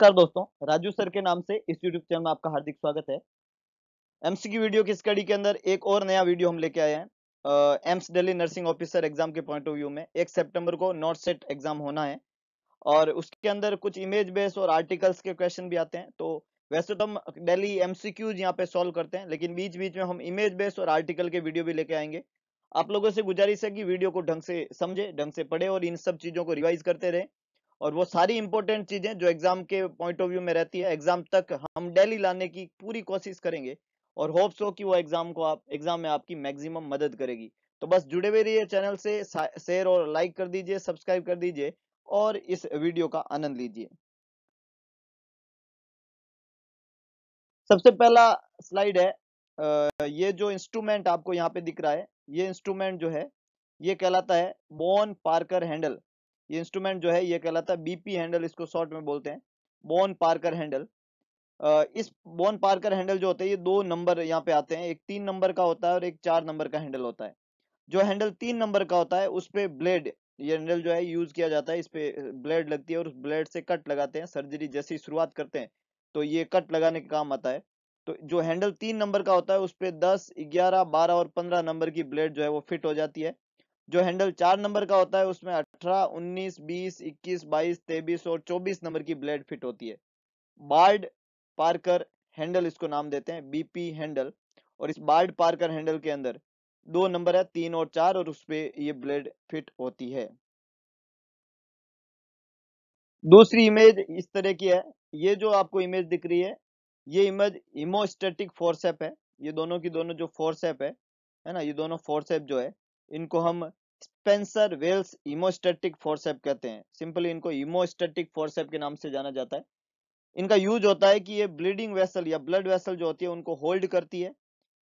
नमस्कार दोस्तों, राजू सर के नाम से इस यूट्यूब चैनल में आपका हार्दिक स्वागत है। एमसीक्यू वीडियो की स्टडी के अंदर एक और नया वीडियो हम लेके आए हैं। AIIMS Delhi nursing officer exam के पॉइंट ऑफ़ व्यू में एक सितंबर को नॉट सेट एग्ज़ाम होना है और उसके अंदर कुछ इमेज बेस और आर्टिकल्स के क्वेश्चन भी आते हैं। तो वैसे तो हम डेली एमसीक्यूज यहाँ पे सॉल्व करते हैं, लेकिन बीच बीच में हम इमेज बेस और आर्टिकल के वीडियो भी लेके आएँगे। आप लोगों से गुजारिश है कि वीडियो को ढंग से समझे, ढंग से पढ़े और इन सब चीज़ों को रिवाइज करते रहे। और वो सारी इंपॉर्टेंट चीज़ें जो एग्ज़ाम के पॉइंट ऑफ़ व्यू में रहती है एग्ज़ाम तक हम डेली लाने की पूरी कोशिश करेंगे और होप्स हो कि वो एग्ज़ाम को आप एग्ज़ाम में आपकी मैक्सिमम मदद करेगी। तो बस जुड़े हुए रहिए चैनल से शेयर और लाइक कर दीजिए सब्सक्राइब कर दीजिए और इस वीडियो का आनंद लीजिए। सबसे पहला स्लाइड है ये जो इंस्ट्रूमेंट आपको यहाँ पे दिख रहा है, ये इंस्ट्रूमेंट जो है, ये कहलाता है बोन पार्कर हैंडल ये इंस्ट्रूमेंट जो है, ये कहलाता है बीपी हैंडल इसको शॉर्ट में बोलते हैं बोन पार्कर हैंडल इस बोन पार्कर हैंडल जो होते हैं, ये दो नंबर यहाँ पे आते हैं, एक तीन नंबर का होता है और एक चार नंबर का हैंडल होता है। जो हैंडल तीन नंबर का होता है, उस पर ब्लेड ये हैंडल जो है यूज़ किया जाता है, इस पे ब्लेड लगती है और उस ब्लेड से कट लगाते हैं सर्जरी जैसी शुरुआत करते हैं तो ये कट लगाने के काम आता है। तो जो हैंडल तीन नंबर का होता है, उस पे दस, ग्यारह, बारह और पंद्रह नंबर की ब्लेड जो है, वो फिट हो जाती है। जो हैंडल चार नंबर का होता है, उसमें अठारह, उन्नीस, बीस, इक्कीस, बाईस तेबीस और चौबीस नंबर की ब्लेड फिट होती है। बार्ड पार्कर हैंडल इसको नाम देते हैं, बीपी हैंडल। और इस बार्ड पार्कर हैंडल के अंदर दो नंबर है, तीन और चार, और उसपे ये ब्लेड फिट होती है। दूसरी इमेज इस तरह की है। ये जो आपको इमेज दिख रही है, ये इमेज इमोस्टेटिक फोर्सेप है। ये दोनों की दोनों जो फोर्सेप है है ना, ये दोनों फोर्सेप जो है, इनको हम स्पेंसर वेल्स इमोस्टेटिक फोर्सेप कहते हैं। सिंपली इनको इमोस्टेटिक फोर्सेप के नाम से जाना जाता है। इनका यूज़ होता है कि ये ब्लीडिंग वेसल या ब्लड वेसल जो होती है, उनको होल्ड करती है।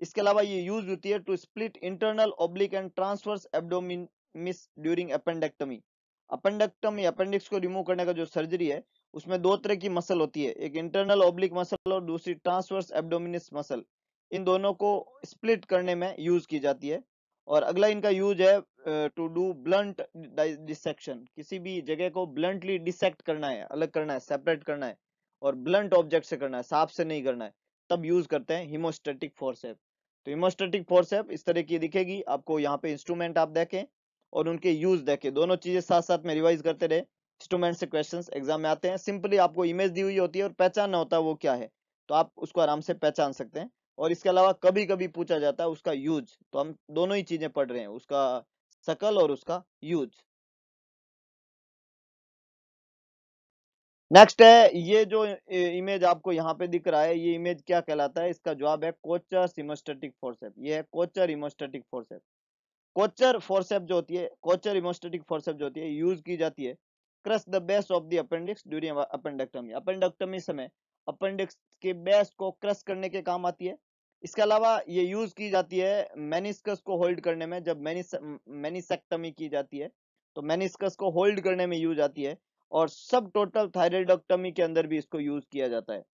इसके अलावा ये यूज़ होती है to split internal oblique and transverse abdominis during appendectomy appendectomy appendix को रिमूव करने का जो सर्जरी है, उसमें दो तरह की मसल होती है। एक इंटरनल ऑब्लिक मसल और दूसरी ट्रांसवर्स एब्डोमिनिस मसल इन दोनों को स्प्लिट करने में यूज़ की जाती है। और अगला इनका यूज़ है टू डू ब्लंट डिसेक्शन किसी भी जगह को ब्लंटली डिसेक्ट करना है, अलग करना है सेपरेट करना है और ब्लंट ऑब्जेक्ट से करना है सांप से नहीं करना है, तब यूज़ करते हैं हिमोस्टेटिक फोर्सेप तो हिमोस्टेटिक फोर्सेप इस तरह की दिखेगी, आपको यहाँ पे इंस्ट्रूमेंट आप देखें और उनके यूज़ देखें। दोनों चीज़ें साथ साथ में रिवाइज करते रहे इंस्ट्रूमेंट से क्वेश्चन एग्ज़ाम में आते हैं सिंपली आपको इमेज दी हुई होती है और पहचानना होता है वो क्या है तो आप उसको आराम से पहचान सकते हैं। और इसके अलावा कभी कभी पूछा जाता है उसका यूज़ तो हम दोनों ही चीज़ें पढ़ रहे हैं, उसका सकल और उसका यूज़। नेक्स्ट है, ये जो इमेज आपको यहाँ पे दिख रहा है, ये इमेज क्या कहलाता है? इसका जवाब है कोचर इमोस्टेटिक फोर्सेप ये है Kocher hemostatic forcep Kocher forcep जो होती है कोचर इमोस्टेटिक फोर्सेप जो होती है यूज़ की जाती है। Crush the base of the appendix during appendectomy appendectomy समय अपेंडिक्स के बेस को क्रश करने के काम आती है। इसके अलावा ये यूज़ की जाती है मेनिस्कस को होल्ड करने में, जब मेनिस, मेनिसेक्टमी की जाती है तो मेनिस्कस को होल्ड करने में यूज़ आती है और सब टोटल थायराइडोक्टमी के अंदर भी इसको यूज़ किया जाता है।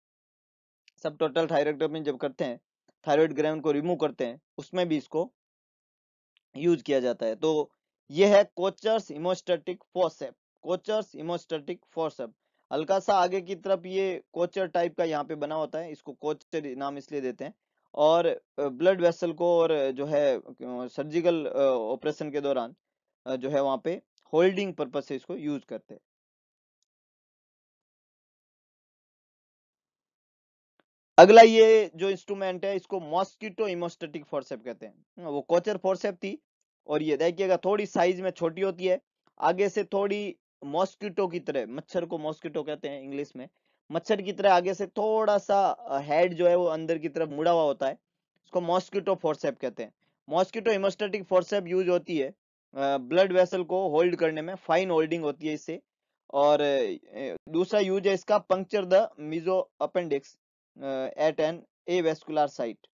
सब टोटल थायराइडोक्टमी जब करते हैं, थायराइड ग्रैंड को रिमूव करते हैं, उसमें भी इसको यूज़ किया जाता है। तो ये है Kocher's hemostatic forcep, Kocher's hemostatic forcep. हल्का सा आगे की तरफ़ ये कोचर टाइप का यहाँ पे बना होता है, इसको कोचर नाम इसलिए देते हैं और ब्लड वेसल को और जो है सर्जिकल ऑपरेशन के दौरान जो है वहाँ पे होल्डिंग पर्पज से इसको यूज़ करते हैं। अगला ये जो इंस्ट्रूमेंट है, इसको मॉस्किटो इमोस्टेटिक फोर्सेप कहते हैं। वो कोचर फोर्सेप थी और ये देखिएगा थोड़ी साइज़ में छोटी होती है, आगे से थोड़ी मॉस्किटो की तरह, मच्छर को मॉस्किटो कहते हैं इंग्लिश में मच्छर की तरह आगे से थोड़ा सा हेड जो है वो अंदर की तरफ़ मुड़ा हुआ होता है उसको मॉस्किटो फोर्सेप कहते हैं। मॉस्किटो इमोस्टेटिक फोर्सेप यूज़ होती है ब्लड वेसल को होल्ड करने में फाइन होल्डिंग होती है इससे। और दूसरा यूज़ है इसका puncture the mesoappendix at an avascular site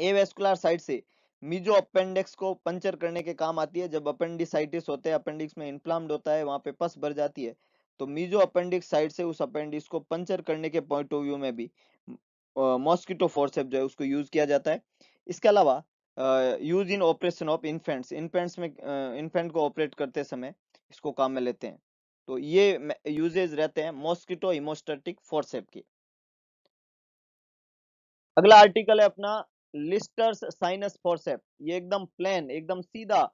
avascular site से मिजो अपेंडिक्स को पंचर करने के काम आती है। जब अपेंडिसाइटिस होते हैं अपेंडिक्स में इन्फ्लाम्ड होता है, वहाँ पे पस भर जाती है। तो मीजो अपेंडिक्स साइड से उस अपेंडिक्स को पंचर करने के पॉइंट ऑफ़ व्यू में भी मॉस्किटो फोर्सेप जो है उसको यूज़ किया जाता है। इसके अलावा use in operation of infants infants में इन्फेंट uh, को ऑपरेट करते समय इसको काम में लेते हैं। तो ये यूजेज रहते हैं मॉस्किटो इमोस्टेटिक फोर्सेप के। अगला आर्टिकल है अपना लिस्टर्स साइनस फोर्सेप ये एकदम प्लेन एकदम सीधा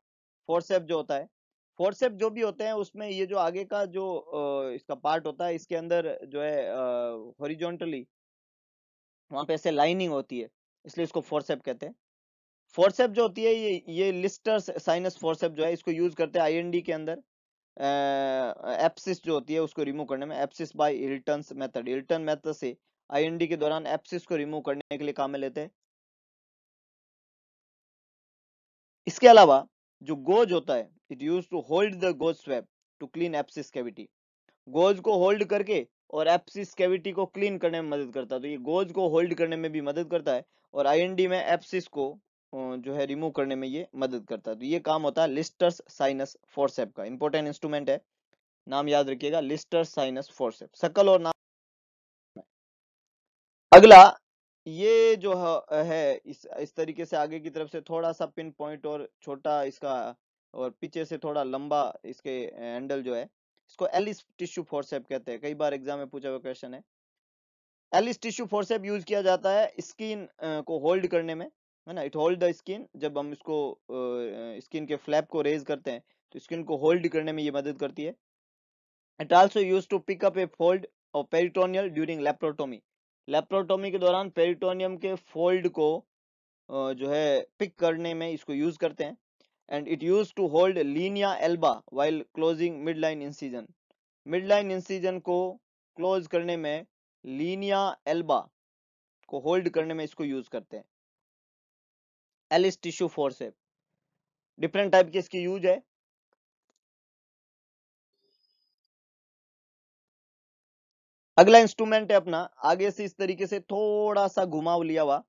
फोर्सेप जो होता है फोर्सेप जो भी होते हैं, उसमें ये जो आगे का जो इसका पार्ट होता है, इसके अंदर जो है हॉरिजॉन्टली वहाँ पे ऐसे लाइनिंग होती है, इसलिए इसको फोर्सेप कहते हैं। फोर्सेप जो होती है, ये ये लिस्टर्स साइनस फोर्सेप जो है, इसको यूज़ करते हैं आईएनडी के अंदर। एप्सिस जो होती है, उसको रिमूव करने में abscess by Hilton method Hilton method से आईएनडी के दौरान एप्सिस को रिमूव करने के लिए काम में लेते हैं। इसके अलावा जो गोज होता है it use to hold the gauze swab to clean abscess cavity gauze को होल्ड करके और एप्सिस कैविटी को क्लीन करने में मदद करता है। तो ये गोज को होल्ड करने में भी मदद करता है और आईएनडी में एप्सिस को जो है रिमूव करने में ये मदद करता है। तो ये काम होता है लिस्टर्स साइनस फोर्सेप का। इंपॉर्टेंट इंस्ट्रूमेंट है। नाम याद रखिएगा लिस्टर्स साइनस फोरसेप सकल और नाम। अगला, ये जो है इस इस तरीके से आगे की तरफ़ से थोड़ा सा पिन पॉइंट और छोटा इसका और पीछे से थोड़ा लंबा इसके हैंडल जो है, इसको एलिस टिश्यू फोरसेप कहते हैं। कई बार एग्ज़ाम में पूछा हुआ क्वेश्चन है। एलिस टिश्यू फोरसेप यूज़ किया जाता है स्किन को होल्ड करने में, है ना? इट होल्ड द स्किन जब हम इसको स्किन के फ्लैप को रेज करते हैं तो स्किन को होल्ड करने में ये मदद करती है। It also use to pick up a fold और पेरिटोनियल ड्यूरिंग लेप्रोटोमी लेप्रोटोमी के दौरान पेरिटोनियम के फोल्ड को जो है पिक करने में इसको यूज़ करते हैं। Use to hold linea alba while closing midline incision midline incision को क्लोज करने में लीनिया एल्बा को होल्ड करने में इसको यूज़ करते हैं। एलिस फोर्स है। डिफरेंट टाइप की इसकी यूज़ है। अगला इंस्ट्रूमेंट है अपना। आगे से इस तरीके से थोड़ा सा घुमाव लिया हुआ।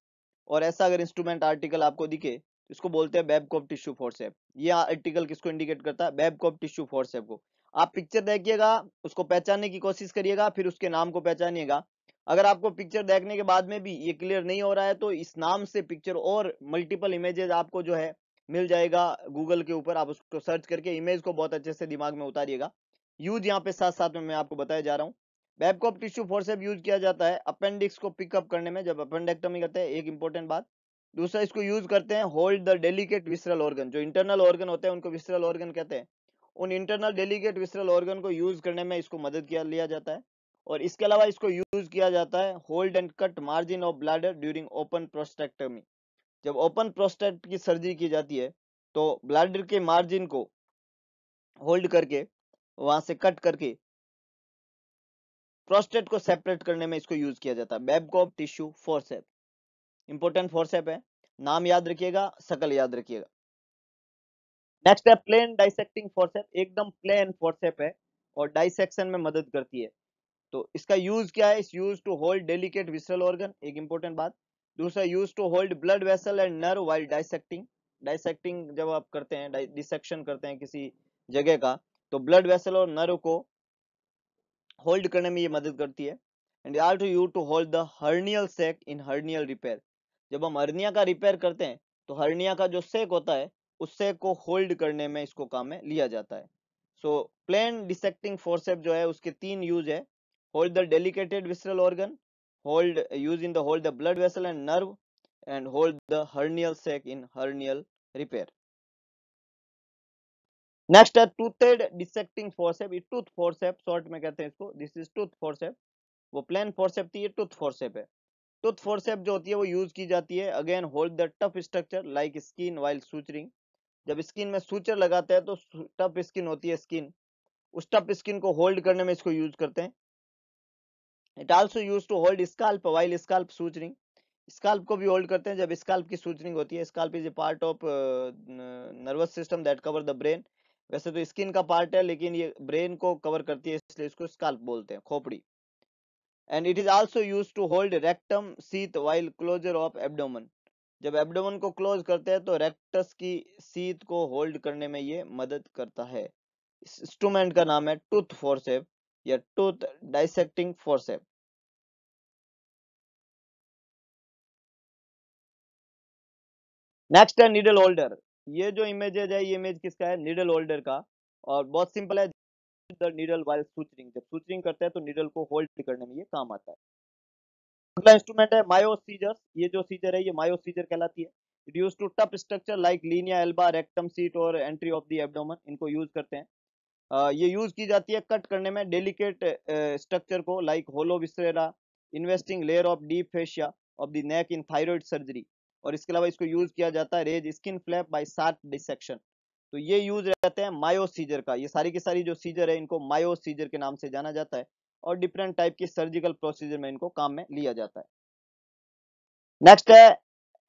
और ऐसा अगर इंस्ट्रूमेंट आर्टिकल आपको दिखे इसको बोलते हैं बेबकॉप टिश्यू फोर्सेप ये आर्टिकल किसको इंडिकेट करता है? बेबकॉप टिश्यू फोर्सेप को। आप पिक्चर देखिएगा, उसको पहचानने की कोशिश करिएगा, फिर उसके नाम को पहचानिएगा। अगर आपको पिक्चर देखने के बाद में भी ये क्लियर नहीं हो रहा है तो इस नाम से पिक्चर और मल्टीपल इमेजेस आपको जो है, मिल जाएगा गूगल के ऊपर। आप उसको सर्च करके इमेज को बहुत अच्छे से दिमाग में उतारिएगा। यूज़ यहाँ पे साथ साथ में मैं आपको बताया जा रहा हूँ। बेबकॉप टिश्यू फोर्सेप यूज़ किया जाता है। अपेंडिक्स को पिकअप करने में, जब अपेंडेक्टमी करते हैं, एक इंपॉर्टेंट बात। दूसरा इसको यूज़ करते हैं hold the delicate visceral organ जो इंटरनल ऑर्गन होते हैं, उनको विसरल ऑर्गन कहते हैं। उन इंटरनल डेलीकेट विसरल ऑर्गन को यूज़ करने में इसको मदद किया, लिया जाता है। और इसके अलावा इसको यूज़ किया जाता है hold and cut margin of bladder during open prostatectomy जब ओपन प्रोस्टेक्ट की सर्जरी की जाती है तो ब्लैडर के मार्जिन को होल्ड करके, वहाँ से कट करके प्रोस्टेट को सेपरेट करने में इसको यूज़ किया जाता है। Babcock tissue forceps important forceps है। नाम याद रखिएगा, सकल याद रखिएगा। नेक्स्ट है प्लेन डाइसेक्टिंग फोर्सेप एकदम प्लेन फोर्सेप है और डाइसेक्शन में मदद करती है। तो इसका यूज़ क्या है? Is use to hold delicate visceral organ एक इंपॉर्टेंट बात। दूसरा use to hold blood vessel and nerve while dissecting dissecting जब आप करते हैं डिसेक्शन करते हैं किसी जगह का तो ब्लड वेसल और नर्व को होल्ड करने में ये मदद करती है। And two you to hold the hernial sac in hernial repair जब हम हर्निया का रिपेयर करते हैं तो हर्निया का जो सेक होता है, उस सेक को होल्ड करने में इसको काम में लिया जाता है। सो, प्लेन डिसेक्टिंग फोर्सेप जो है, उसके तीन यूज़ है। hold the delicated visceral organ hold using the hold the blood vessel and nerve and hold the hernial sac in hernial repair next है, टूथेड डिसेक्टिंग फोर्सेप, ये टूथ फोर्सेप, शॉर्ट में कहते हैं इसको, दिस इज़ टूथ फोर्सेप। वो plain forceps थी, ये tooth forceps है। टूथ फोर्सेप जो होती है वो यूज़ की जाती है। Again, hold the tough structure like skin while suturing. जब स्किन में सूचर लगाते हैं तो टफ स्किन होती है स्किन। उस टफ स्किन को होल्ड करने में इसको यूज़ करते हैं। It also use to hold scalp while scalp suturing. Scalp को भी होल्ड करते हैं जब स्काल्प की सूचरिंग होती है। Scalp is a part of nervous system that cover the brain. वैसे तो स्किन का पार्ट है, लेकिन ये ब्रेन को कवर करती है, इसलिए इसको स्काल्प बोलते हैं, खोपड़ी। And it is also use to hold rectum sheath while closure of abdomen जब एब्डोमन को क्लोज करते हैं तो रेक्टस की सीथ को होल्ड करने में ये मदद करता है। इस इंस्ट्रूमेंट का नाम है टूथ फोर्सेप या टूथ डाइसेक्टिंग फोर्सेप नेक्स्ट है नीडल होल्डर ये जो इमेजेज है, ये इमेज किसका है? नीडल होल्डर का। और बहुत सिंपल है द नीडल वाइल सूचरिंग जब सूचरिंग करते हैं तो नीडल को होल्ड करने में ये काम आता है। अगला इंस्ट्रूमेंट है मायो सीजर ये जो सीजर है, ये मायो सीजर कहलाती है। It use to tough structure like linea alba rectus sheath और एंट्री ऑफ़ द एब्डोमन इनको यूज़ करते हैं। ये यूज़ की जाती है कट करने में डेलिकेट स्ट्रक्चर को like hollow viscera investing layer of deep fascia of the neck in thyroid surgery और इसके अलावा इसको यूज़ किया जाता है raise skin flap by sharp dissection तो ये यूज़ रहते हैं मायो सीजर का। ये सारी की सारी जो सीजर है, इनको मायो सीजर के नाम से जाना जाता है और डिफरेंट टाइप की सर्जिकल प्रोसीजर में इनको काम में लिया जाता है। नेक्स्ट है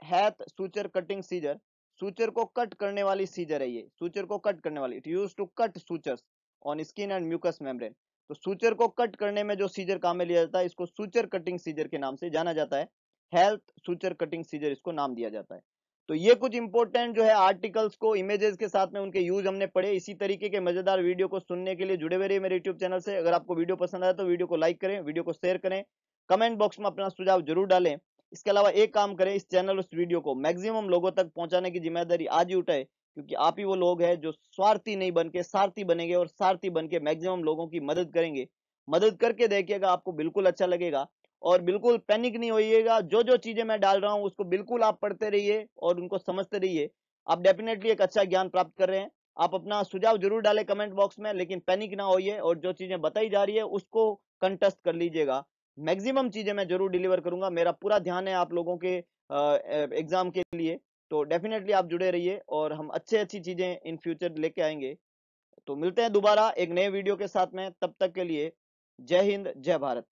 hath suture cutting scissor suture को कट करने वाली सीजर है ये। सूचर को कट करने वाली। It use to cut sutures on skin and mucous membrane तो सूचर को कट करने में जो सीजर काम में लिया जाता है, इसको सूचर कटिंग सीजर के नाम से जाना जाता है। हेल्थ सूचर कटिंग सीजर इसको नाम दिया जाता है। तो ये कुछ इंपॉर्टेंट जो है आर्टिकल्स को इमेजेस के साथ में उनके यूज़ हमने पढ़े। इसी तरीके के मज़ेदार वीडियो को सुनने के लिए जुड़े हुए रहिए मेरे यूट्यूब चैनल से। अगर आपको वीडियो पसंद आया तो वीडियो को लाइक करें वीडियो को शेयर करें। कमेंट बॉक्स में अपना सुझाव ज़रूर डालें। इसके अलावा एक काम करें, इस चैनल उस वीडियो को मैक्सिमम लोगों तक पहुँचाने की ज़िम्मेदारी आज ही उठाए, क्योंकि आप ही वो लोग हैं जो स्वार्थी नहीं बन के सारथी बनेंगे और सारथी बन के मैक्सिमम लोगों की मदद करेंगे। मदद करके देखिएगा, आपको बिल्कुल अच्छा लगेगा। और बिल्कुल पैनिक नहीं होइएगा। जो जो चीज़ें मैं डाल रहा हूँ, उसको बिल्कुल आप पढ़ते रहिए और उनको समझते रहिए। आप डेफिनेटली एक अच्छा ज्ञान प्राप्त कर रहे हैं। आप अपना सुझाव ज़रूर डालें कमेंट बॉक्स में, लेकिन पैनिक ना होइए और जो चीज़ें बताई जा रही है, उसको कंटेस्ट कर लीजिएगा। मैक्सिमम चीज़ें मैं ज़रूर डिलीवर करूँगा। मेरा पूरा ध्यान है आप लोगों के एग्ज़ाम के लिए। तो डेफिनेटली आप जुड़े रहिए और हम अच्छे अच्छी चीज़ें इन फ्यूचर लेके आएँगे। तो मिलते हैं दोबारा एक नए वीडियो के साथ में। तब तक के लिए जय हिंद, जय भारत।